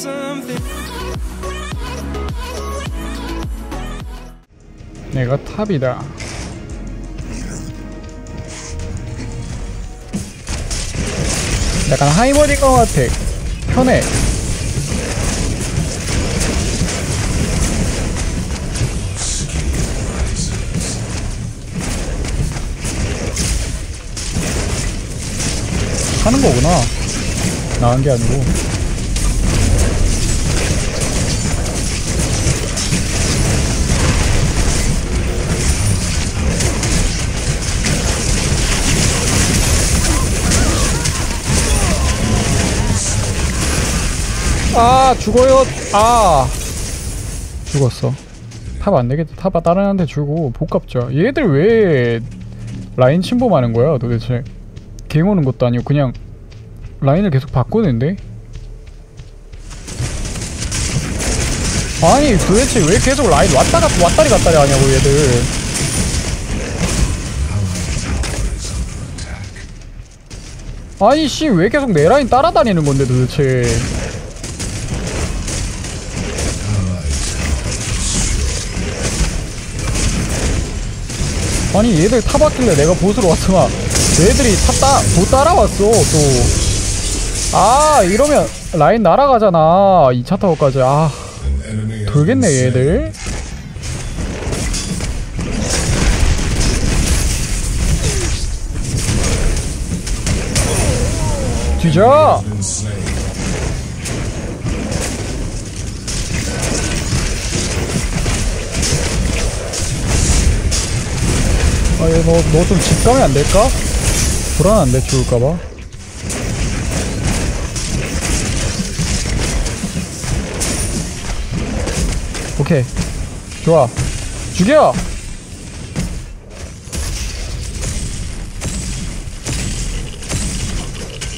something. 내가 탑이다. 약간 하이머딩 것 같아. 편해. 하는 거구나. 나은 게 아니고. 아 죽어요. 아. 죽었어. 탑 안되겠다. 탑 다른 한테 주고 복갑죠 얘들 왜 라인 침범하는 거야 도대체? 갱 오는 것도 아니고 그냥 라인을 계속 바꾸는데? 아니 도대체 왜 계속 라인 왔다 갔다 왔다리 갔다리 하냐고 얘들. 아니 씨 왜 계속 내 라인 따라다니는 건데 도대체 아니 얘들 타봤길래 내가 보스로 왔더만 얘들이 탔다 못 따라왔어 또. 아 이러면 라인 날아가잖아 2차 타워까지. 아 돌겠네 얘들. 뒤져 아, 얘 너, 너좀집 가면 안 될까? 불안한데, 죽을까봐. 오케이. 좋아. 죽여!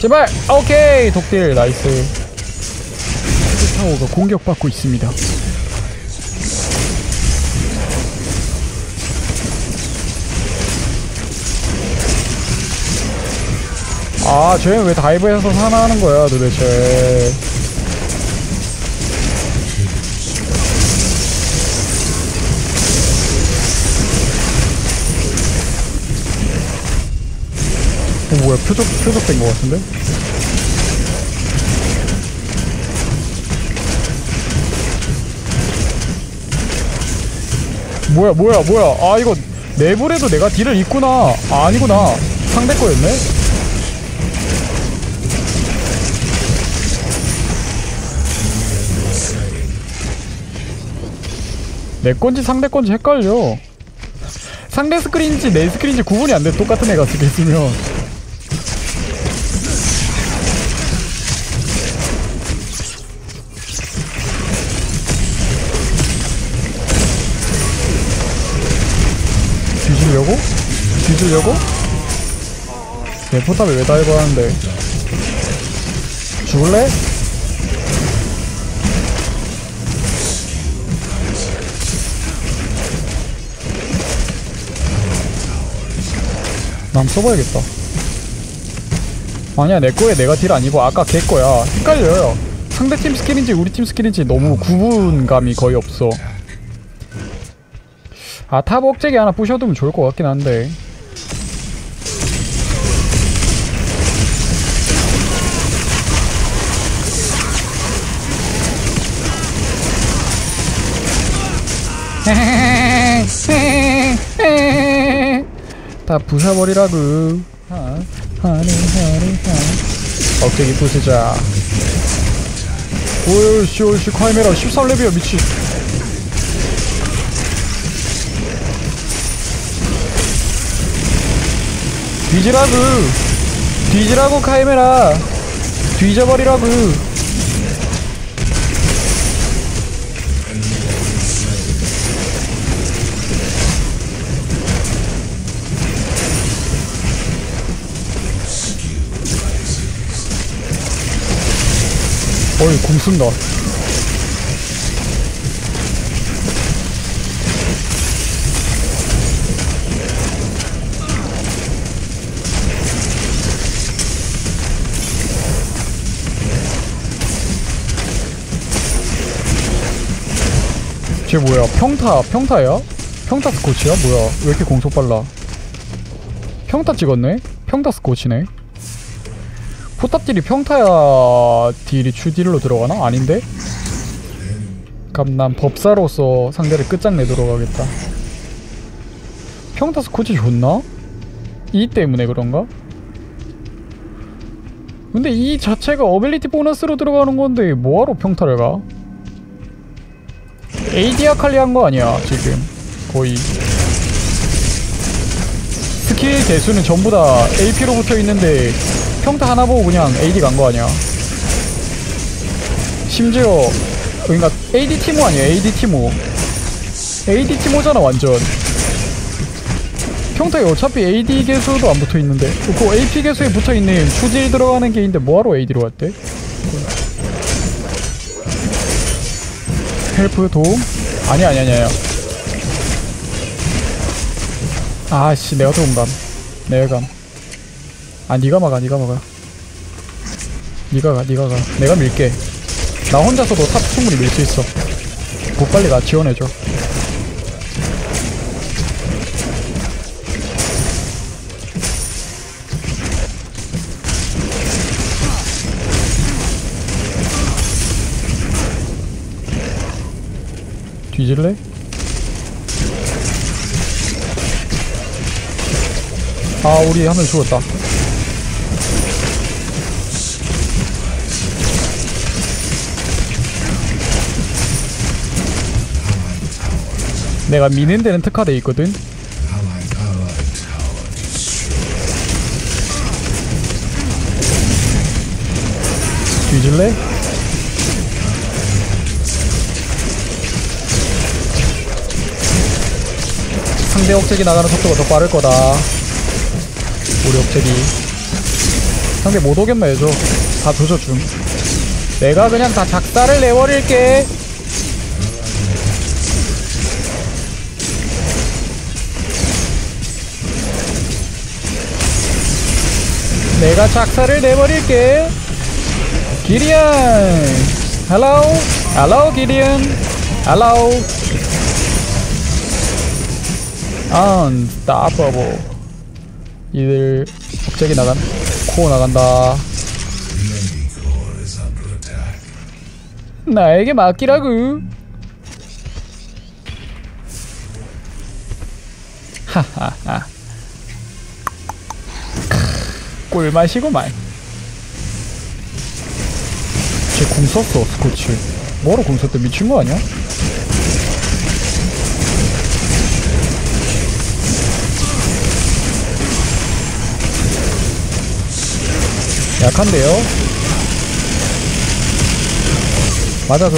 제발! 오케이! 독딜, nice. 타워가 공격받고 있습니다. 아, 쟤는 왜 다이브해서 사나하는 거야, 도대체. 어, 뭐야, 표적, 표적된 것 같은데? 뭐야, 뭐야, 뭐야. 아, 이거, 내부에도 내가 딜을 입구나. 아, 아니구나. 상대 거였네? 내 건지 상대 건지 헷갈려. 상대 스크린인지 내 스크린인지 구분이 안 돼. 똑같은 애가 쓰게 있으면. 뒤지려고? 뒤지려고? 내 포탑에 왜 dive 하는데? 죽을래? 남 써봐야겠다. 아니야 내 거에 내가 deal 아니고 아까 걔 거야. 헷갈려요. 상대 팀 스킬인지 우리 팀 스킬인지 너무 구분감이 거의 없어. 아탑 억제기 하나 부셔두면 좋을 것 같긴 한데. 다 부숴버리라고 하, 하니 하니 하 억제기 부수자. 오이씨 오이씨 카이메라. 13레벨이야 미친. 뒤지라고 뒤지라고 카이메라. 뒤져버리라고 어이 공 쓴다 쟤 뭐야 평타 평타야? 평타 스코치야? 뭐야 왜 이렇게 공속 빨라 평타 찍었네? 평타 스코치네 포탑 deal이 평타야 deal이 추deal로 들어가나? 아닌데? 그럼 난 법사로서 상대를 끝장내도록 하겠다 평타 스코치 좋나? 이 때문에 그런가? 근데 이 자체가 ability 보너스로 들어가는 건데 뭐하러 평타를 가? AD 아칼리 한 거 아니야 지금 거의 스킬 개수는 전부 다 AP로 붙어 있는데 평타 하나 보고 그냥 AD 간 거 아니야. 심지어 그러니까 AD 티모 아니야 AD 티모. AD 티모잖아 완전. 평타에 어차피 AD 개수도 안 붙어 있는데. 그 AP 개수에 붙어 있는 추질 들어가는 게인데 뭐하러 AD로 갔대? help 도움? 아니 아니 아니 아니 아씨 내가 도움 감. 내가 감 아 니가 막아 니가 막아. 니가 가 니가 가. 내가 밀게. 나 혼자서도 탑 충분히 밀 수 있어. 곧 빨리 나 지원해줘. 뒤질래? 아 우리 한명 죽었다 내가 미는 데는 특화돼 있거든. 뒤질래? 상대 억제기 나가는 속도가 더 빠를 거다. 우리 억제기. 상대 못 오겠나 해줘 다 조져줌. 내가 그냥 다 작사를 내버릴게 내가 작사를 내버릴게. 기리안. 헬로 헬로 기리안. 헬로 Unstoppable 이들 갑자기 나간 코어 나간다. 나에게 맡기라고 하하하 꿀맛이구만 쟤궁 썼어 스코치 뭐로 궁 썼대 미친 거 아니야? 약한데요? 맞아서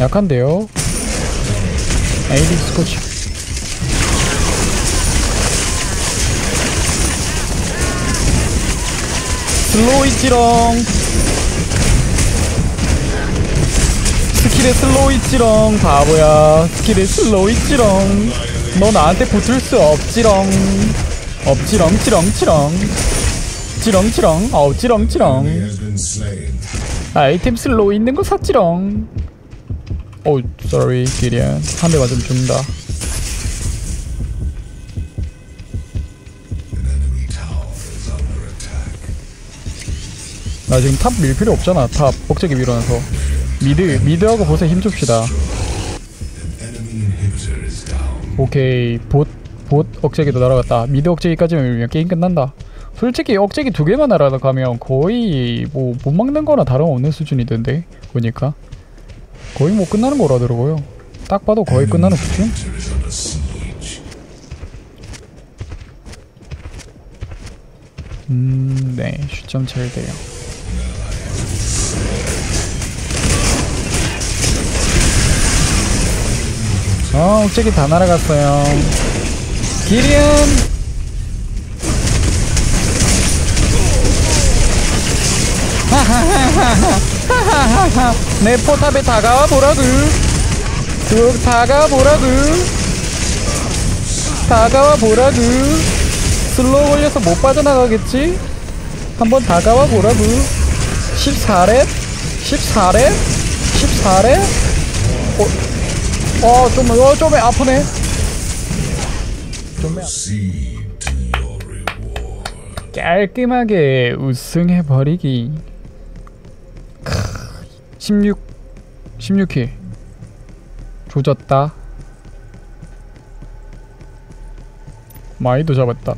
약한데요? AD 스코치 slow 있지롱 스킬에 slow 있지롱 바보야 스킬에 slow 있지롱 너 나한테 붙을 수 없지롱 없지롱 치렁 치렁. 치렁치렁 어우 치렁치렁. has been slain. 아이템 slow 있는 거 샀지롱 어우 sorry 기리안. 한대 맞으면 죽는다 나 지금 top 밀 필요 없잖아. top 억제기 밀어놔서. mid mid하고 bot에 힘 줍시다. 오케이. bot, bot 억제기도 날아갔다. mid 억제기까지만 밀면 게임 끝난다. 솔직히 억제기 두 개만 날아가면 거의 뭐 못 막는 거나 다름없는 수준이던데 보니까. 거의 뭐 끝나는 거라더라고요. 딱 봐도 거의 끝나는 수준? 음, 네, 슈점 잘 돼요. 어, 억제기 다 날아갔어요. 기리언! 내 포탑에 다가와 보라구 쭉 다가와 보라구 다가와 보라구 슬로우 걸려서 못 빠져나가겠지? 한번 다가와 보라구 14렙? 14렙? 14렙? 어, 좀, 어, 좀 아프네. 좀 reward. 깔끔하게 우승해 버리기. 16 16킬. 조졌다. 마이도 잡았다.